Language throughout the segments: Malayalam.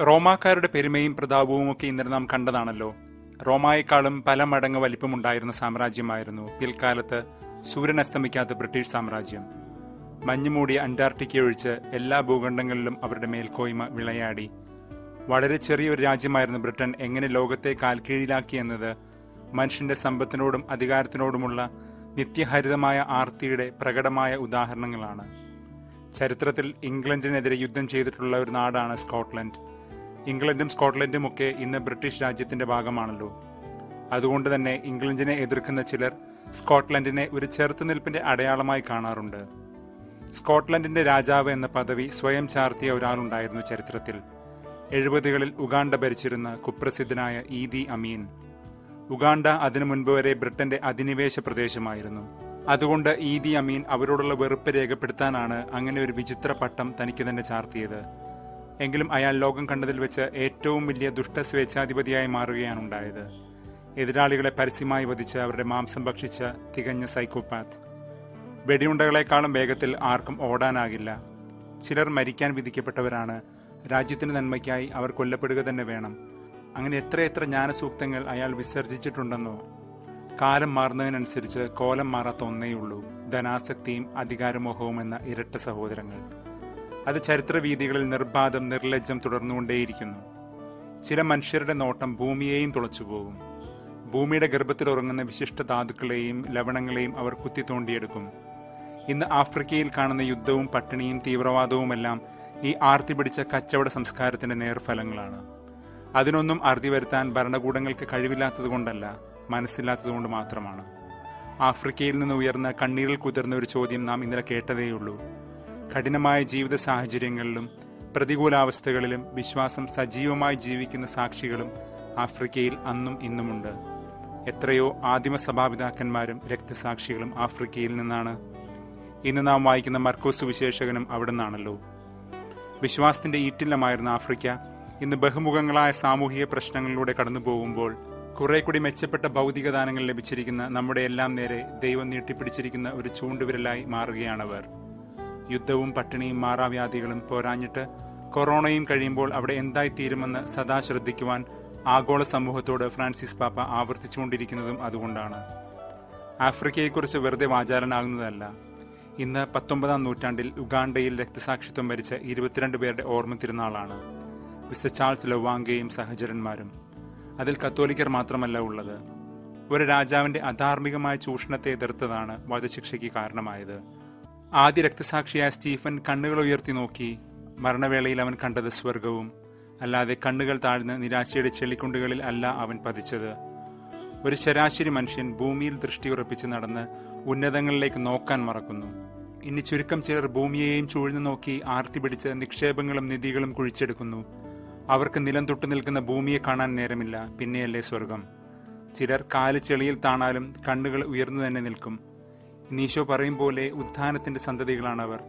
റോമാക്കാരുടെ പെരുമയും പ്രതാപവും ഒക്കെ ഇന്നലെ നാം കണ്ടതാണല്ലോ. റോമായേക്കാളും പല മടങ്ങ് വലിപ്പമുണ്ടായിരുന്ന സാമ്രാജ്യമായിരുന്നു പിൽക്കാലത്ത് സൂര്യൻ അസ്തമിക്കാത്ത ബ്രിട്ടീഷ് സാമ്രാജ്യം. മഞ്ഞുമൂടിയ അന്റാർട്ടിക്ക ഒഴിച്ച് എല്ലാ ഭൂഖണ്ഡങ്ങളിലും അവരുടെ മേൽക്കോയ്മ വിളയാടി. വളരെ ചെറിയൊരു രാജ്യമായിരുന്നു ബ്രിട്ടൻ എങ്ങനെ ലോകത്തെ കാൽക്കീഴിലാക്കി എന്നത് മനുഷ്യന്റെ സമ്പത്തിനോടും അധികാരത്തിനോടുമുള്ള നിത്യഹരിതമായ ആർത്തിയുടെ പ്രകടമായ ഉദാഹരണങ്ങളാണ്. ചരിത്രത്തിൽ ഇംഗ്ലണ്ടിനെതിരെ യുദ്ധം ചെയ്തിട്ടുള്ള ഒരു നാടാണ് സ്കോട്ട്ലൻഡ്. ഇംഗ്ലണ്ടും സ്കോട്ട്ലൻഡും ഒക്കെ ഇന്ന് ബ്രിട്ടീഷ് രാജ്യത്തിന്റെ ഭാഗമാണല്ലോ. അതുകൊണ്ട് തന്നെ ഇംഗ്ലണ്ടിനെ എതിർക്കുന്ന ചിലർ സ്കോട്ട്ലൻഡിനെ ഒരു ചെറുത്തുനിൽപ്പിന്റെ അടയാളമായി കാണാറുണ്ട്. സ്കോട്ട്ലൻഡിന്റെ രാജാവ് എന്ന പദവി സ്വയം ചാർത്തിയ ഒരാളുണ്ടായിരുന്നു ചരിത്രത്തിൽ. എഴുപതുകളിൽ ഉഗാണ്ട ഭരിച്ചിരുന്ന കുപ്രസിദ്ധനായ ഈദി അമീൻ. ഉഗാണ്ട അതിനു മുൻപ് വരെ ബ്രിട്ടന്റെ അധിനിവേശ പ്രദേശമായിരുന്നു. അതുകൊണ്ട് ഈദി അമീൻ അവരോടുള്ള വെറുപ്പ് രേഖപ്പെടുത്താനാണ് അങ്ങനെ ഒരു വിചിത്ര പട്ടം തനിക്ക് തന്നെ ചാർത്തിയത്. എങ്കിലും അയാൾ ലോകം കണ്ടതിൽ വെച്ച് ഏറ്റവും വലിയ ദുഷ്ട സ്വേച്ഛാധിപതിയായി മാറുകയാണ് ഉണ്ടായത്. എതിരാളികളെ പരസ്യമായി വധിച്ച് അവരുടെ മാംസം ഭക്ഷിച്ച തികഞ്ഞ സൈക്കോപാത്ത്. വെടിയുണ്ടകളെക്കാളും വേഗത്തിൽ ആർക്കും ഓടാനാകില്ല. ചിലർ മരിക്കാൻ വിധിക്കപ്പെട്ടവരാണ്. രാജ്യത്തിന്റെ നന്മയ്ക്കായി അവർ കൊല്ലപ്പെടുക തന്നെ വേണം. അങ്ങനെ എത്രയെത്ര ജ്ഞാനസൂക്തങ്ങൾ അയാൾ വിസർജിച്ചിട്ടുണ്ടെന്നോ കാലം മാറുന്നതിനനുസരിച്ച് കോലം മാറാത്ത ഒന്നേയുള്ളൂ ധനാസക്തിയും അധികാരമോഹവും എന്ന ഇരട്ട സഹോദരങ്ങൾ. അത് ചരിത്രവീതികളിൽ നിർബാധം നിർലജ്ജം തുടർന്നുകൊണ്ടേയിരിക്കുന്നു. ചില മനുഷ്യരുടെ നോട്ടം ഭൂമിയെയും തുളച്ചുപോകും. ഭൂമിയുടെ ഗർഭത്തിൽ ഉറങ്ങുന്ന വിശിഷ്ട ധാതുക്കളെയും ലവണങ്ങളെയും അവർ കുത്തി തോണ്ടിയെടുക്കും ഇന്ന് ആഫ്രിക്കയിൽ കാണുന്ന യുദ്ധവും പട്ടിണിയും തീവ്രവാദവുമെല്ലാം ഈ ആർത്തി പിടിച്ച കച്ചവട സംസ്കാരത്തിന്റെ നേർഫലങ്ങളാണ്. അതിനൊന്നും അറുതി വരുത്താൻ ഭരണകൂടങ്ങൾക്ക് കഴിവില്ലാത്തതുകൊണ്ടല്ല മനസ്സില്ലാത്തതുകൊണ്ട് മാത്രമാണ്. ആഫ്രിക്കയിൽ നിന്ന് ഉയർന്ന കണ്ണീരിൽ കുതിർന്ന ഒരു ചോദ്യം നാം ഇന്നലെ കേട്ടതേയുള്ളൂ. കഠിനമായ ജീവിത സാഹചര്യങ്ങളിലും പ്രതികൂലാവസ്ഥകളിലും വിശ്വാസം സജീവമായി ജീവിക്കുന്ന സാക്ഷികളും ആഫ്രിക്കയിൽ അന്നും ഇന്നുമുണ്ട്. എത്രയോ ആദിമ സഭാപിതാക്കന്മാരും രക്തസാക്ഷികളും ആഫ്രിക്കയിൽ നിന്നാണ്. ഇന്ന് നാം വായിക്കുന്ന മർക്കോസ് വിശേഷകനും അവിടെ നിന്നാണല്ലോ വിശ്വാസത്തിന്റെ ഈറ്റില്ലമായിരുന്ന ആഫ്രിക്ക ഇന്ന് ബഹുമുഖങ്ങളായ സാമൂഹിക പ്രശ്നങ്ങളിലൂടെ കടന്നു പോകുമ്പോൾ കുറെ കൂടി മെച്ചപ്പെട്ട ഭൗതിക ദാനങ്ങൾ ലഭിച്ചിരിക്കുന്ന നമ്മുടെ എല്ലാം നേരെ ദൈവം നീട്ടിപ്പിടിച്ചിരിക്കുന്ന ഒരു ചൂണ്ടുവിരലായി മാറുകയാണവർ. യുദ്ധവും പട്ടിണിയും മാറാവ്യാധികളും പോരാഞ്ഞിട്ട് കൊറോണയും കഴിയുമ്പോൾ അവിടെ എന്തായി തീരുമെന്ന് സദാ ശ്രദ്ധിക്കുവാൻ ആഗോള സമൂഹത്തോട് ഫ്രാൻസിസ് പാപ്പ ആവർത്തിച്ചുകൊണ്ടിരിക്കുന്നതും അതുകൊണ്ടാണ്. ആഫ്രിക്കയെക്കുറിച്ച് വെറുതെ വാചാലനാകുന്നതല്ല. ഇന്ന് പത്തൊമ്പതാം നൂറ്റാണ്ടിൽ ഉഗാണ്ടയിൽ രക്തസാക്ഷിത്വം വരിച്ച ഇരുപത്തിരണ്ട് പേരുടെ ഓർമ്മ തിരുനാളാണ്. മിസ്റ്റർ ചാൾസ് ലവാങ്കയും സഹചരന്മാരും. അതിൽ കത്തോലിക്കർ മാത്രമല്ല ഉള്ളത്. ഒരു രാജാവിന്റെ അധാർമികമായ ചൂഷണത്തെ എതിർത്തതാണ് വധശിക്ഷയ്ക്ക് കാരണമായത്. ആദ്യ രക്തസാക്ഷിയായ സ്റ്റീഫൻ കണ്ണുകൾ ഉയർത്തി നോക്കി മരണവേളയിൽ അവൻ കണ്ടത് സ്വർഗവും അല്ലാതെ കണ്ണുകൾ താഴ്ന്ന് നിരാശയുടെ ചെളിക്കുണ്ടുകളിൽ അല്ല അവൻ പതിച്ചത്. ഒരു ശരാശരി മനുഷ്യൻ ഭൂമിയിൽ ദൃഷ്ടി ഉറപ്പിച്ച് നടന്ന് ഉന്നതങ്ങളിലേക്ക് നോക്കാൻ മറക്കുന്നു. ഇനി ചുരുക്കം ചിലർ ഭൂമിയെയും ചൂഴ്ന്നു നോക്കി ആർത്തി പിടിച്ച് നിക്ഷേപങ്ങളും നിധികളും കുഴിച്ചെടുക്കുന്നു. അവർക്ക് നിലം തൊട്ടു നിൽക്കുന്ന ഭൂമിയെ കാണാൻ നേരമില്ല പിന്നെയല്ലേ സ്വർഗം. ചിലർ കാൽ ചെളിയിൽ താണാലും കണ്ണുകൾ ഉയർന്നു തന്നെ നിൽക്കും. നീശോ പറയും പോലെ ഉത്ഥാനത്തിന്റെ സന്തതികളാണ് അവർ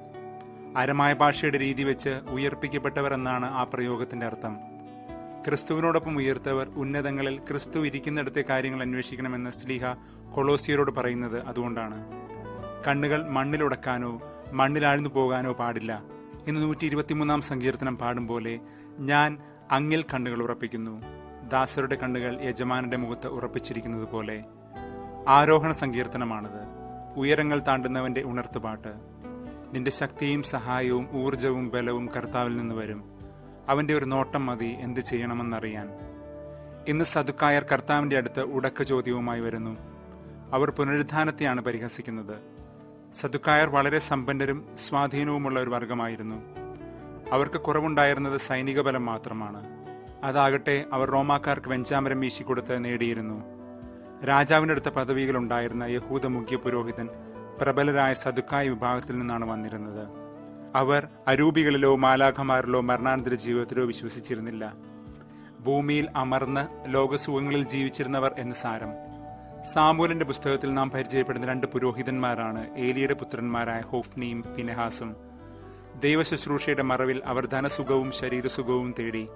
അരമായ ഭാഷയുടെ രീതി വെച്ച് ഉയർപ്പിക്കപ്പെട്ടവർ എന്നാണ് ആ പ്രയോഗത്തിന്റെ അർത്ഥം. ക്രിസ്തുവിനോടൊപ്പം ഉയർത്തവർ ഉന്നതങ്ങളിൽ ക്രിസ്തു ഇരിക്കുന്നിടത്തെ കാര്യങ്ങൾ അന്വേഷിക്കണമെന്ന് സ്ലീഹ കൊളോസിയരോട് പറയുന്നത് അതുകൊണ്ടാണ്. കണ്ണുകൾ മണ്ണിലുടക്കാനോ മണ്ണിലാഴ്ന്നു പോകാനോ പാടില്ല ഇന്ന് നൂറ്റി ഇരുപത്തിമൂന്നാം സങ്കീർത്തനം പാടും പോലെ ഞാൻ അങ്ങിൽ കണ്ണുകൾ ഉറപ്പിക്കുന്നു. ദാസരുടെ കണ്ണുകൾ യജമാനന്റെ മുഖത്ത് ഉറപ്പിച്ചിരിക്കുന്നത് പോലെ. ആരോഹണ സങ്കീർത്തനമാണത്. ഉയരങ്ങൾ താണ്ടുന്നവന്റെ ഉണർത്തുപാട്ട്. നിന്റെ ശക്തിയും സഹായവും ഊർജവും ബലവും കർത്താവിൽ നിന്ന് വരും. അവന്റെ ഒരു നോട്ടം മതി എന്ത് ചെയ്യണമെന്നറിയാൻ. ഇന്ന് സതുക്കായർ കർത്താവിന്റെ അടുത്ത് ഉടക്ക ചോദ്യവുമായി വരുന്നു. അവർ പുനരുദ്ധാനത്തെയാണ് പരിഹസിക്കുന്നത്. സതുക്കായർ വളരെ സമ്പന്നരും സ്വാധീനവുമുള്ള ഒരു വർഗമായിരുന്നു അവർക്ക് കുറവുണ്ടായിരുന്നത് സൈനിക ബലം മാത്രമാണ്. അതാകട്ടെ അവർ റോമാക്കാർക്ക് വെഞ്ചാമരം വീശിക്കൊടുത്ത് നേടിയിരുന്നു. രാജാവിന്റെ അടുത്ത പദവികൾ ഉണ്ടായിരുന്ന യഹൂദ മുഖ്യ പുരോഹിതൻ പ്രബലരായ സതുക്കായ വിഭാഗത്തിൽ നിന്നാണ് വന്നിരുന്നത്. അവർ അരൂപികളിലോ മാലാഖമാരിലോ മരണാനന്തര ജീവിതത്തിലോ വിശ്വസിച്ചിരുന്നില്ല. ഭൂമിയിൽ അമർന്ന് ലോകസുഖങ്ങളിൽ ജീവിച്ചിരുന്നവർ എന്ന് സാരം. സാമൂലിന്റെ പുസ്തകത്തിൽ നാം പരിചയപ്പെടുന്ന രണ്ട് പുരോഹിതന്മാരാണ്. ഏലിയുടെ പുത്രന്മാരായ ഹോഫ്നിയും ഫിനെഹാസും. ദൈവശുശ്രൂഷയുടെ മറവിൽ അവർ ധനസുഖവും ശരീരസുഖവും തേടി.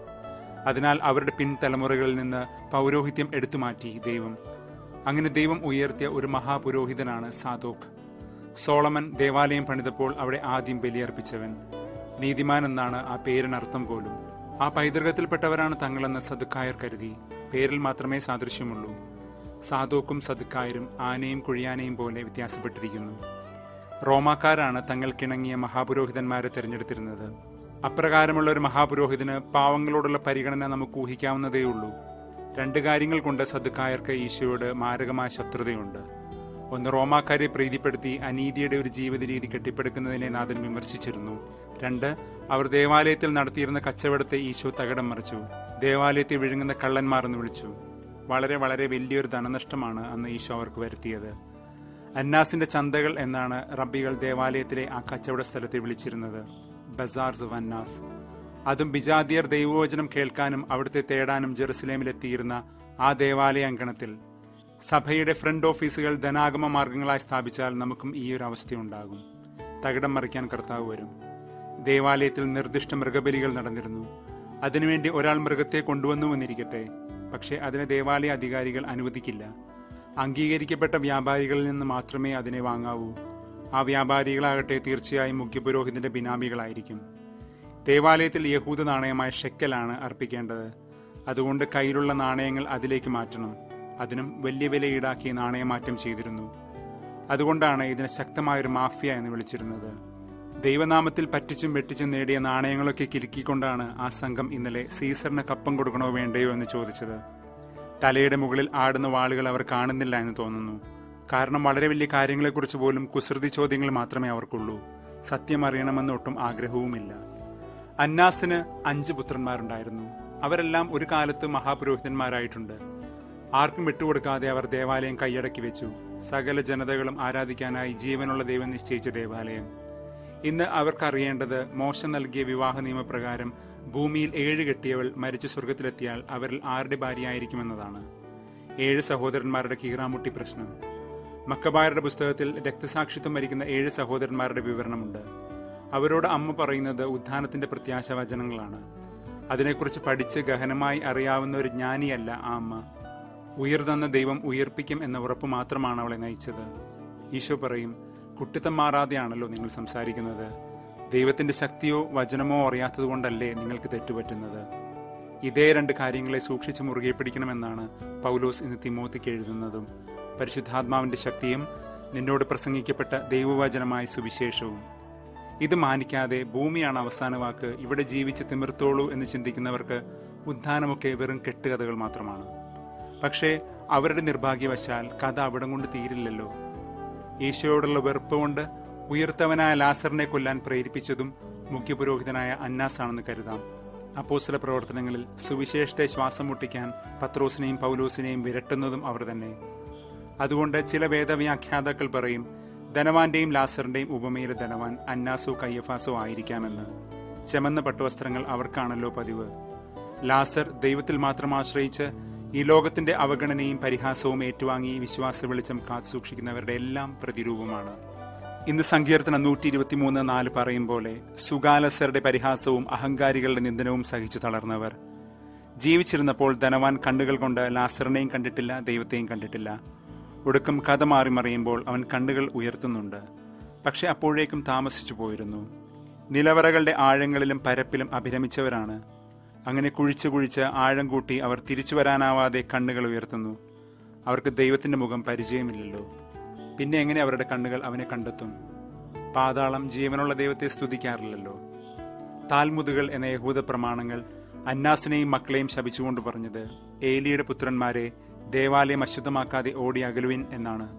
അതിനാൽ അവരുടെ പിൻതലമുറകളിൽ നിന്ന് പൗരോഹിത്യം എടുത്തുമാറ്റി ദൈവം. അങ്ങനെ ദൈവം ഉയർത്തിയ ഒരു മഹാപുരോഹിതനാണ് സാധോക് സോളമൻ ദേവാലയം പണിതപ്പോൾ അവിടെ ആദ്യം ബലിയർപ്പിച്ചവൻ. നീതിമാൻ എന്നാണ് ആ പേരിനർത്ഥം പോലും. ആ പൈതൃകത്തിൽപ്പെട്ടവരാണ് തങ്ങളെന്ന് സദുക്കായർ കരുതി. പേരിൽ മാത്രമേ സാദൃശ്യമുള്ളൂ. സാധോക്കും സദുക്കായരും ആനയും കുഴിയാനയും പോലെ വ്യത്യാസപ്പെട്ടിരിക്കുന്നു. റോമാക്കാരാണ് തങ്ങൾക്കിണങ്ങിയ മഹാപുരോഹിതന്മാരെ തിരഞ്ഞെടുത്തിരുന്നത്. അപ്രകാരമുള്ള ഒരു മഹാപുരോഹിതന് പാവങ്ങളോടുള്ള പരിഗണന നമുക്ക് ഊഹിക്കാവുന്നതേയുള്ളൂ രണ്ട് കാര്യങ്ങൾ കൊണ്ട് സദുക്കായർക്ക് ഈശോയോട് മാരകമായ ശത്രുതയുണ്ട്. ഒന്ന് റോമാക്കാരെ പ്രീതിപ്പെടുത്തി അനീതിയുടെ ഒരു ജീവിത രീതി കെട്ടിപ്പടുക്കുന്നതിനെ നാഥൻ വിമർശിച്ചിരുന്നു. രണ്ട് അവർ ദേവാലയത്തിൽ നടത്തിയിരുന്ന കച്ചവടത്തെ ഈശോ തകടം മറിച്ചു. ദേവാലയത്തെ വിഴുങ്ങുന്ന കള്ളന്മാർ എന്ന് വിളിച്ചു. വളരെ വളരെ വലിയൊരു ധനനഷ്ടമാണ് അന്ന് ഈശോ അവർക്ക് വരുത്തിയത്. അന്നാസിന്റെ ചന്തകൾ എന്നാണ് റബ്ബികൾ ദേവാലയത്തിലെ ആ കച്ചവട സ്ഥലത്തെ വിളിച്ചിരുന്നത്. ബസാർസ് ഓഫ് അന്നാസ്. അതും ബിജാദിയർ ദൈവവചനം കേൾക്കാനും അവിടുത്തെ തേടാനും ജെറുസലേമിലെത്തിയിരുന്ന ആ ദേവാലയ അങ്കണത്തിൽ. സഭയുടെ ഫ്രണ്ട് ഓഫീസുകൾ ധനാഗമ മാർഗങ്ങളായി സ്ഥാപിച്ചാൽ നമുക്കും ഈ ഒരു അവസ്ഥയുണ്ടാകും. തകിടം മറിക്കാൻ കർത്താവ് വരും. ദേവാലയത്തിൽ നിർദ്ദിഷ്ട മൃഗബലികൾ നടന്നിരുന്നു. അതിനുവേണ്ടി ഒരാൾ മൃഗത്തെ കൊണ്ടുവന്നുവെന്നിരിക്കട്ടെ പക്ഷേ അതിനെ ദേവാലയ അധികാരികൾ അനുവദിക്കില്ല. അംഗീകരിക്കപ്പെട്ട വ്യാപാരികളിൽ നിന്ന് മാത്രമേ അതിനെ വാങ്ങാവൂ. ആ വ്യാപാരികളാകട്ടെ തീർച്ചയായും മുഖ്യപുരോഹിതന്റെ ബിനാമികളായിരിക്കും. ദേവാലയത്തിൽ യഹൂദ നാണയമായ ഷെക്കലാണ് അർപ്പിക്കേണ്ടത്. അതുകൊണ്ട് കയ്യിലുള്ള നാണയങ്ങൾ അതിലേക്ക് മാറ്റണം. അതിനും വലിയ വില ഈടാക്കി നാണയമാറ്റം ചെയ്തിരുന്നു. അതുകൊണ്ടാണ് ഇതിനെ ശക്തമായൊരു മാഫിയ എന്ന് വിളിച്ചിരുന്നത്. ദൈവനാമത്തിൽ പറ്റിച്ചും വെട്ടിച്ചും നേടിയ നാണയങ്ങളൊക്കെ കിലുക്കിക്കൊണ്ടാണ് ആ സംഘം ഇന്നലെ സീസറിന് കപ്പം കൊടുക്കണോ വേണ്ടയോ എന്ന് ചോദിച്ചത്. തലയുടെ മുകളിൽ ആടുന്ന വാളുകൾ അവർ കാണുന്നില്ല എന്ന് തോന്നുന്നു. കാരണം വളരെ വലിയ കാര്യങ്ങളെക്കുറിച്ച് പോലും കുസൃതി ചോദ്യങ്ങൾ മാത്രമേ അവർക്കുള്ളൂ. സത്യം അറിയണമെന്ന് ഒട്ടും ആഗ്രഹവുമില്ല. അന്നാസിന് അഞ്ച് പുത്രന്മാരുണ്ടായിരുന്നു. അവരെല്ലാം ഒരു കാലത്ത് മഹാപുരോഹിതന്മാരായിട്ടുണ്ട്. ആർക്കും വിട്ടുകൊടുക്കാതെ അവർ ദേവാലയം കൈയടക്കി വെച്ചു. സകല ജനതകളും ആരാധിക്കാനായി ജീവനുള്ള ദൈവം നിശ്ചയിച്ച ദേവാലയം. ഇന്ന് അവർക്കറിയേണ്ടത് മോശം നൽകിയ വിവാഹ നിയമപ്രകാരം ഭൂമിയിൽ ഏഴ് കെട്ടിയവൾ മരിച്ചു സ്വർഗത്തിലെത്തിയാൽ അവരിൽ ആരുടെ ഭാര്യയായിരിക്കുമെന്നതാണ്. ഏഴ് സഹോദരന്മാരുടെ കീറാമുട്ടി പ്രശ്നം. മക്കബായരുടെ പുസ്തകത്തിൽ രക്തസാക്ഷിത്വം മരിക്കുന്ന ഏഴ് സഹോദരന്മാരുടെ വിവരണമുണ്ട്. അവരോട് അമ്മ പറയുന്നത് ഉത്ഥാനത്തിന്റെ പ്രത്യാശ വചനങ്ങളാണ് അതിനെക്കുറിച്ച് പഠിച്ച് ഗഹനമായി അറിയാവുന്ന ഒരു ജ്ഞാനിയല്ല ആ അമ്മ. ഉയർതന്ന ദൈവം ഉയർപ്പിക്കും എന്ന ഉറപ്പ് മാത്രമാണ് അവളെ നയിച്ചത്. ഈശോ പറയും കുട്ടിത്തം മാറാതെയാണല്ലോ നിങ്ങൾ സംസാരിക്കുന്നത്? ദൈവത്തിന്റെ ശക്തിയോ വചനമോ അറിയാത്തതുകൊണ്ടല്ലേ നിങ്ങൾക്ക് തെറ്റുപറ്റുന്നത്? ഇതേ രണ്ട് കാര്യങ്ങളെ സൂക്ഷിച്ച് മുറുകെ പിടിക്കണമെന്നാണ് പൗലോസ് ഇന്ന് തിമോത്തിക്ക് എഴുതുന്നതും. പരിശുദ്ധാത്മാവിന്റെ ശക്തിയും നിന്നോട് പ്രസംഗിക്കപ്പെട്ട ദൈവവചനമായ സുവിശേഷവും. ഇത് മാനിക്കാതെ ഭൂമിയാണ് അവസാന വാക്ക് ഇവിടെ ജീവിച്ച് തിമിർത്തോളൂ എന്ന് ചിന്തിക്കുന്നവർക്ക് ഉദ്ധാനമൊക്കെ വെറും കെട്ടുകഥകൾ മാത്രമാണ്. പക്ഷേ അവരുടെ നിർഭാഗ്യവശാൽ കഥ അവിടം കൊണ്ട് തീരില്ലല്ലോ. ഈശോയോടുള്ള വെറുപ്പ് കൊണ്ട് ഉയർത്തവനായ ലാസറിനെ കൊല്ലാൻ പ്രേരിപ്പിച്ചതും മുഖ്യപുരോഹിതനായ അന്നാസാണെന്ന് കരുതാം. അപ്പോസ്തല പ്രവർത്തനങ്ങളിൽ സുവിശേഷത്തെ ശ്വാസം മുട്ടിക്കാൻ പത്രോസിനെയും പൗലോസിനെയും വിരട്ടുന്നതും അവർ തന്നെ. അതുകൊണ്ട് ചില വേദവ്യാഖ്യാതാക്കൾ പറയും ധനവാന്റെയും ലാസറിന്റെയും ഉപമയിലെ ധനവാൻ അന്നാസോ കയ്യഫാസോ ആയിരിക്കാമെന്ന്. ചെമന്ന പട്ടുവസ്ത്രങ്ങൾ അവർക്കാണല്ലോ പതിവ്. ലാസർ ദൈവത്തിൽ മാത്രം ആശ്രയിച്ച് ഈ ലോകത്തിന്റെ അവഗണനയും പരിഹാസവും ഏറ്റുവാങ്ങി വിശ്വാസ വെളിച്ചം കാത്തു സൂക്ഷിക്കുന്നവരുടെ എല്ലാം പ്രതിരൂപമാണ്. ഇന്ന് സങ്കീർത്തനം നൂറ്റി ഇരുപത്തിമൂന്ന് നാല് പറയും പോലെ സുഗാലസരുടെ പരിഹാസവും അഹങ്കാരികളുടെ നിന്ദനവും സഹിച്ചു തളർന്നവർ. ജീവിച്ചിരുന്നപ്പോൾ ധനവാൻ കണ്ണുകൾ കൊണ്ട് ലാസറിനെയും കണ്ടിട്ടില്ല ദൈവത്തെയും കണ്ടിട്ടില്ല. ഒടുക്കം കഥ മാറി മറിയുമ്പോൾ അവൻ കണ്ണുകൾ ഉയർത്തുന്നുണ്ട്. പക്ഷെ അപ്പോഴേക്കും താമസിച്ചു പോയിരുന്നു. നിലവറകളുടെ ആഴങ്ങളിലും പരപ്പിലും അഭിരമിച്ചവരാണ്. അങ്ങനെ കുഴിച്ച് കുഴിച്ച് ആഴം കൂട്ടി അവർ തിരിച്ചു വരാനാവാതെ കണ്ണുകൾ ഉയർത്തുന്നു. അവർക്ക് ദൈവത്തിന്റെ മുഖം പരിചയമില്ലല്ലോ. പിന്നെ എങ്ങനെ അവരുടെ കണ്ണുകൾ അവനെ കണ്ടെത്തും? പാതാളം ജീവനുള്ള ദൈവത്തെ സ്തുതിക്കാറില്ലല്ലോ. താൽമുതുകൾ എന്ന യഹൂദ പ്രമാണങ്ങൾ അന്നാസിനെയും മക്കളെയും ശപിച്ചുകൊണ്ട് പറഞ്ഞത് ഏലിയുടെ പുത്രന്മാരെ ദേവാലയം അശുദ്ധമാക്കാതെ ഓടി അകലുവിൻ എന്നാണ്.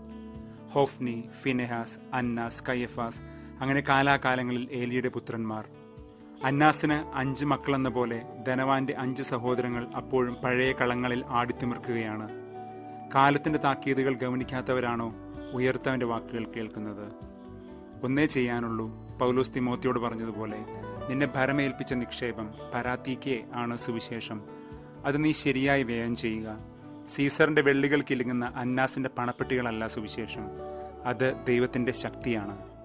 ഹോഫ്നി ഫിനെഹാസ് അന്നാസ് കയ്യഫാസ് അങ്ങനെ കാലാകാലങ്ങളിൽ ഏലിയുടെ പുത്രന്മാർ. അന്നാസിന് അഞ്ച് മക്കളെന്ന പോലെ ധനവാന്റെ അഞ്ച് സഹോദരങ്ങൾ അപ്പോഴും പഴയ കളങ്ങളിൽ ആടിത്തിമിർക്കുകയാണ്. കാലത്തിന്റെ താക്കീതുകൾ ഗവനിക്കാത്തവരാണോ ഉയർത്തവന്റെ വാക്കുകൾ കേൾക്കുന്നത്? ഒന്നേ ചെയ്യാനുള്ളൂ പൗലോസ് തിമോത്തിയോട് പറഞ്ഞതുപോലെ നിന്നെ ഭരമേൽപ്പിച്ച നിക്ഷേപം പരാത്തീക്കെ ആണ് സുവിശേഷം. അത് നീ ശരിയായി വ്യയം ചെയ്യുക. സീസറിന്റെ വെള്ളികൾ കിലുങ്ങുന്ന അന്നാസിന്റെ പണപ്പെട്ടികളല്ല സുവിശേഷം. അത് ദൈവത്തിന്റെ ശക്തിയാണ്.